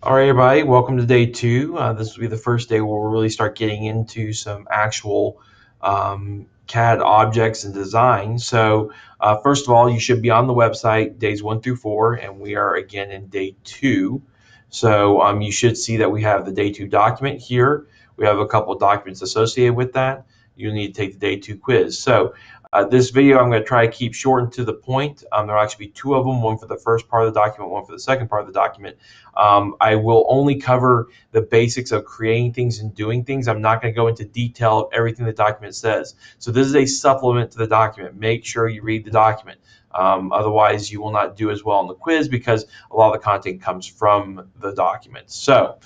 All right, everybody, welcome to day two. Uh, this will be the first day where we'll really start getting into some actual um, CAD objects and design. So, uh, first of all, you should be on the website days one through four, and we are again in day two. So, um, you should see that we have the day two document here. We have a couple documents associated with that. You'll need to take the day two quiz. So, uh, this video I'm going to try to keep short and to the point. Um, there will actually be two of them, one for the first part of the document, one for the second part of the document. Um, I will only cover the basics of creating things and doing things. I'm not going to go into detail of everything the document says. So this is a supplement to the document. Make sure you read the document. Um, otherwise, you will not do as well on the quiz because a lot of the content comes from the document. So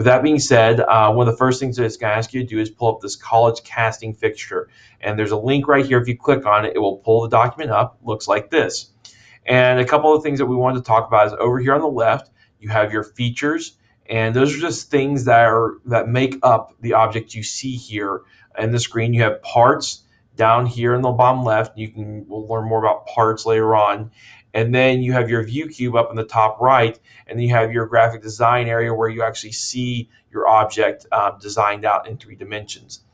with that being said, uh, one of the first things that it's going to ask you to do is pull up this college casting fixture. And there's a link right here. If you click on it, it will pull the document up. Looks like this. And a couple of things that we wanted to talk about is over here on the left, you have your features. And those are just things that are that make up the object you see here in the screen. You have parts down here in the bottom left. You can we'll learn more about parts later on and then you have your view cube up in the top right, and then you have your graphic design area where you actually see your object uh, designed out in three dimensions.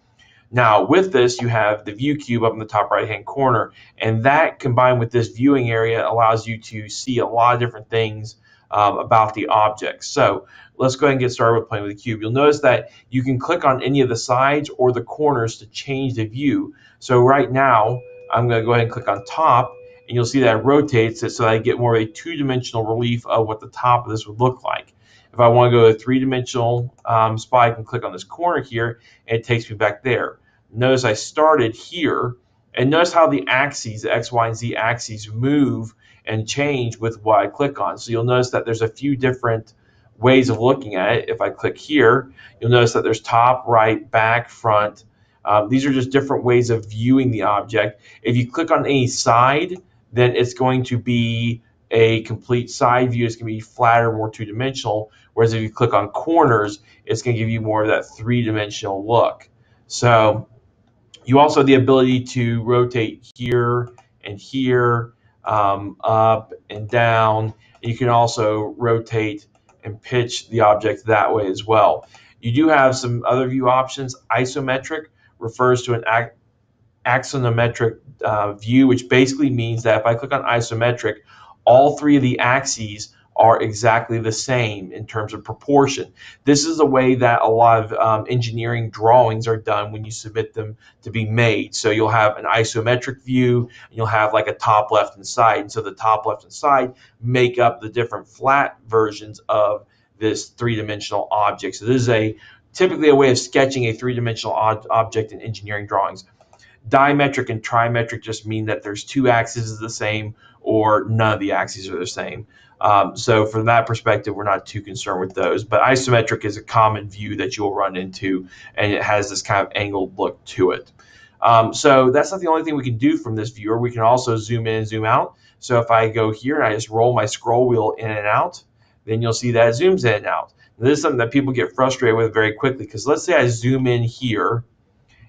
Now, with this, you have the view cube up in the top right hand corner, and that combined with this viewing area allows you to see a lot of different things um, about the object. So let's go ahead and get started with playing with the cube. You'll notice that you can click on any of the sides or the corners to change the view. So right now, I'm going to go ahead and click on top, and you'll see that rotates it so that I get more of a two-dimensional relief of what the top of this would look like. If I want to go to a three-dimensional um, spot, I can click on this corner here, and it takes me back there. Notice I started here, and notice how the axes, the X, Y, and Z axes move and change with what I click on. So you'll notice that there's a few different ways of looking at it. If I click here, you'll notice that there's top, right, back, front. Um, these are just different ways of viewing the object. If you click on any side, then it's going to be a complete side view. It's going to be flatter, more two-dimensional. Whereas if you click on corners, it's going to give you more of that three-dimensional look. So you also have the ability to rotate here and here, um, up and down. You can also rotate and pitch the object that way as well. You do have some other view options. Isometric refers to an axonometric uh, view, which basically means that if I click on isometric, all three of the axes are exactly the same in terms of proportion. This is the way that a lot of um, engineering drawings are done when you submit them to be made. So you'll have an isometric view, and you'll have like a top, left, and side. And so the top, left, and side make up the different flat versions of this three-dimensional object. So this is a typically a way of sketching a three-dimensional object in engineering drawings dimetric and trimetric just mean that there's two axes is the same or none of the axes are the same. Um, so from that perspective, we're not too concerned with those. But isometric is a common view that you'll run into, and it has this kind of angled look to it. Um, so that's not the only thing we can do from this viewer. We can also zoom in and zoom out. So if I go here and I just roll my scroll wheel in and out, then you'll see that it zooms in and out. this is something that people get frustrated with very quickly because let's say I zoom in here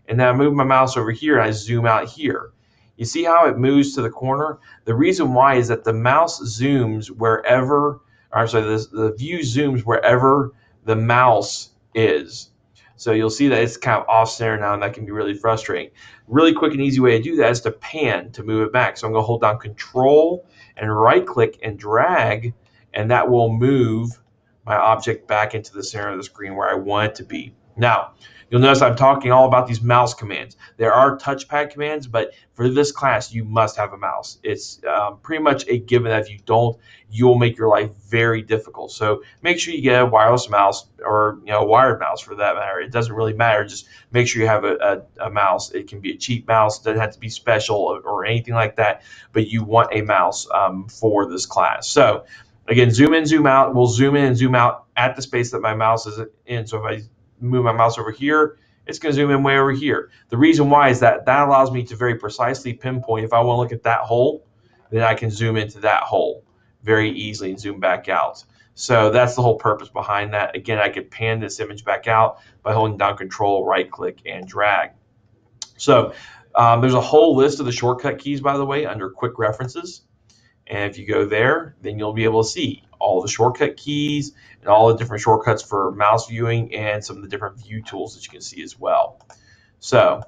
and then I move my mouse over here and I zoom out here. You see how it moves to the corner? The reason why is that the mouse zooms wherever, I'm sorry, the, the view zooms wherever the mouse is. So you'll see that it's kind of off center now, and that can be really frustrating. Really quick and easy way to do that is to pan to move it back. So I'm going to hold down Control and right click and drag, and that will move my object back into the center of the screen where I want it to be. Now, You'll notice I'm talking all about these mouse commands. There are touchpad commands, but for this class, you must have a mouse. It's um, pretty much a given that if you don't, you'll make your life very difficult. So make sure you get a wireless mouse or you know a wired mouse for that matter. It doesn't really matter. Just make sure you have a, a, a mouse. It can be a cheap mouse. It doesn't have to be special or, or anything like that. But you want a mouse um, for this class. So again, zoom in, zoom out. We'll zoom in and zoom out at the space that my mouse is in. So if I move my mouse over here, it's going to zoom in way over here. The reason why is that that allows me to very precisely pinpoint if I want to look at that hole, then I can zoom into that hole very easily and zoom back out. So that's the whole purpose behind that. Again, I could pan this image back out by holding down control, right click, and drag. So um, there's a whole list of the shortcut keys, by the way, under quick references. And if you go there, then you'll be able to see all the shortcut keys and all the different shortcuts for mouse viewing and some of the different view tools that you can see as well. So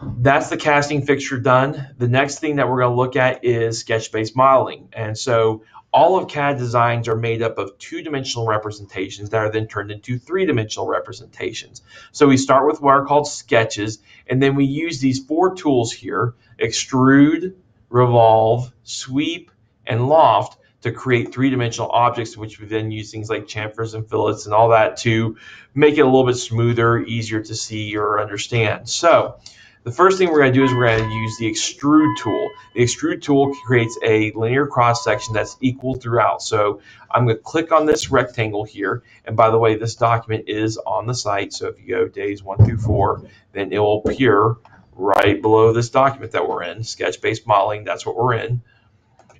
that's the casting fixture done. The next thing that we're going to look at is sketch-based modeling. And so all of CAD designs are made up of two-dimensional representations that are then turned into three-dimensional representations. So we start with what are called sketches, and then we use these four tools here, extrude, revolve, sweep, and loft to create three-dimensional objects, which we then use things like chamfers and fillets and all that to make it a little bit smoother, easier to see or understand. So the first thing we're going to do is we're going to use the extrude tool. The extrude tool creates a linear cross section that's equal throughout. So I'm going to click on this rectangle here. And by the way, this document is on the site. So if you go days one through four, then it will appear right below this document that we're in, sketch-based modeling. That's what we're in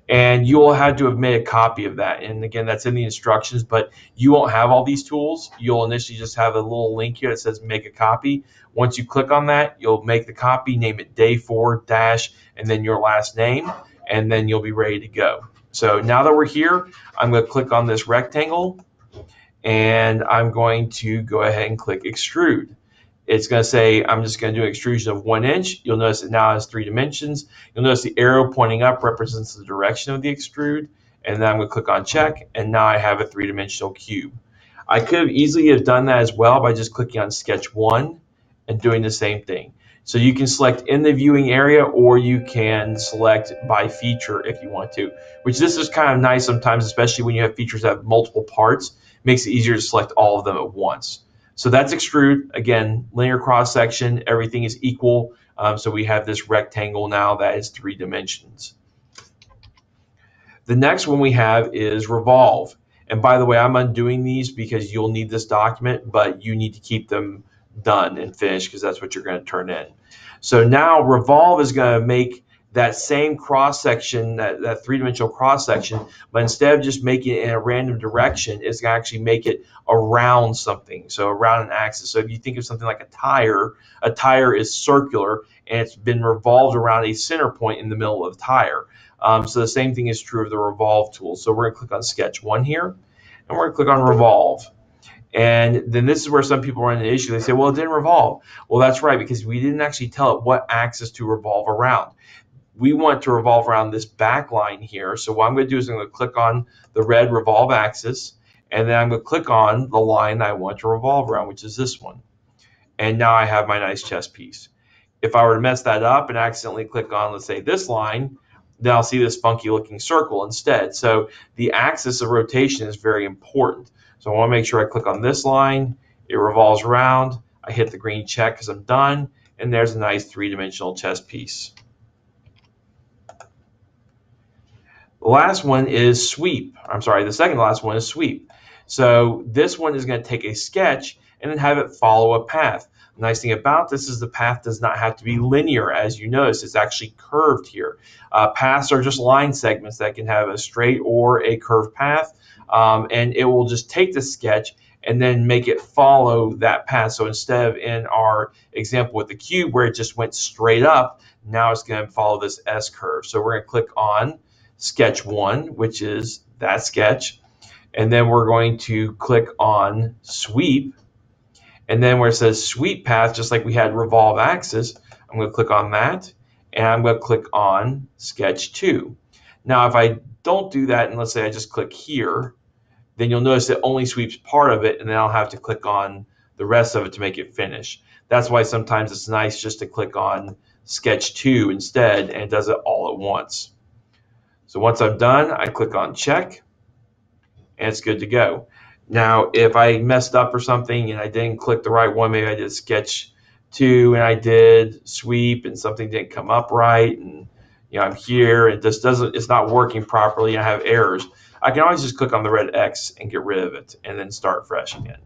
and you will have to have made a copy of that. And again, that's in the instructions, but you won't have all these tools. You'll initially just have a little link here that says make a copy. Once you click on that, you'll make the copy, name it day four dash, and then your last name, and then you'll be ready to go. So now that we're here, I'm going to click on this rectangle and I'm going to go ahead and click extrude it's going to say I'm just going to do an extrusion of one inch. You'll notice it now has three dimensions. You'll notice the arrow pointing up represents the direction of the extrude. And then I'm going to click on check, and now I have a three-dimensional cube. I could have easily have done that as well by just clicking on sketch one and doing the same thing. So you can select in the viewing area or you can select by feature if you want to, which this is kind of nice sometimes, especially when you have features that have multiple parts. Makes it easier to select all of them at once. So that's extrude. Again, linear cross section, everything is equal. Um, so we have this rectangle now that is three dimensions. The next one we have is revolve. And by the way, I'm undoing these because you'll need this document, but you need to keep them done and finished because that's what you're going to turn in. So now revolve is going to make that same cross section, that, that three dimensional cross section, but instead of just making it in a random direction, it's going to actually make it around something, so around an axis. So if you think of something like a tire, a tire is circular and it's been revolved around a center point in the middle of the tire. Um, so the same thing is true of the revolve tool. So we're going to click on sketch one here, and we're going to click on revolve. And then this is where some people run into issue. They say, well, it didn't revolve. Well, that's right, because we didn't actually tell it what axis to revolve around we want to revolve around this back line here. So what I'm going to do is I'm going to click on the red revolve axis, and then I'm going to click on the line I want to revolve around, which is this one. And now I have my nice chess piece. If I were to mess that up and accidentally click on, let's say, this line, then I'll see this funky looking circle instead. So the axis of rotation is very important. So I want to make sure I click on this line, it revolves around, I hit the green check because I'm done, and there's a nice three-dimensional chess piece. The last one is sweep. I'm sorry, the second last one is sweep. So this one is going to take a sketch and then have it follow a path. The nice thing about this is the path does not have to be linear, as you notice. It's actually curved here. Uh, paths are just line segments that can have a straight or a curved path, um, and it will just take the sketch and then make it follow that path. So instead of in our example with the cube where it just went straight up, now it's going to follow this S curve. So we're going to click on sketch one, which is that sketch. And then we're going to click on sweep. And then where it says sweep path, just like we had revolve axis, I'm going to click on that. And I'm going to click on sketch two. Now, if I don't do that, and let's say I just click here, then you'll notice it only sweeps part of it, and then I'll have to click on the rest of it to make it finish. That's why sometimes it's nice just to click on sketch two instead, and it does it all at once. So once I'm done, I click on check and it's good to go. Now, if I messed up or something and I didn't click the right one, maybe I did sketch two and I did sweep and something didn't come up right and you know I'm here and this doesn't it's not working properly I have errors. I can always just click on the red X and get rid of it and then start fresh again.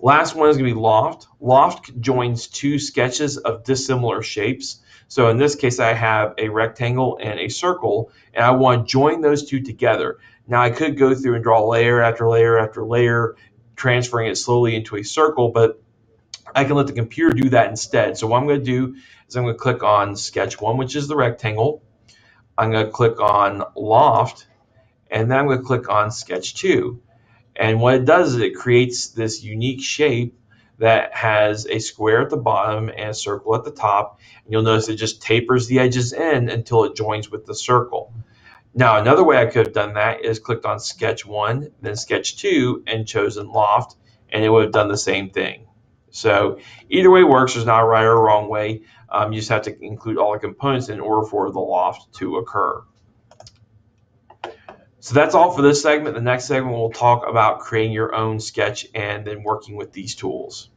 Last one is going to be Loft. Loft joins two sketches of dissimilar shapes. So in this case, I have a rectangle and a circle, and I want to join those two together. Now I could go through and draw layer after layer after layer, transferring it slowly into a circle, but I can let the computer do that instead. So what I'm going to do is I'm going to click on sketch one, which is the rectangle. I'm going to click on Loft, and then I'm going to click on Sketch 2. And what it does is it creates this unique shape that has a square at the bottom and a circle at the top. And you'll notice it just tapers the edges in until it joins with the circle. Now, another way I could have done that is clicked on Sketch 1, then Sketch 2, and chosen Loft, and it would have done the same thing. So either way works. There's not a right or wrong way. Um, you just have to include all the components in order for the loft to occur. So that's all for this segment. The next segment we'll talk about creating your own sketch and then working with these tools.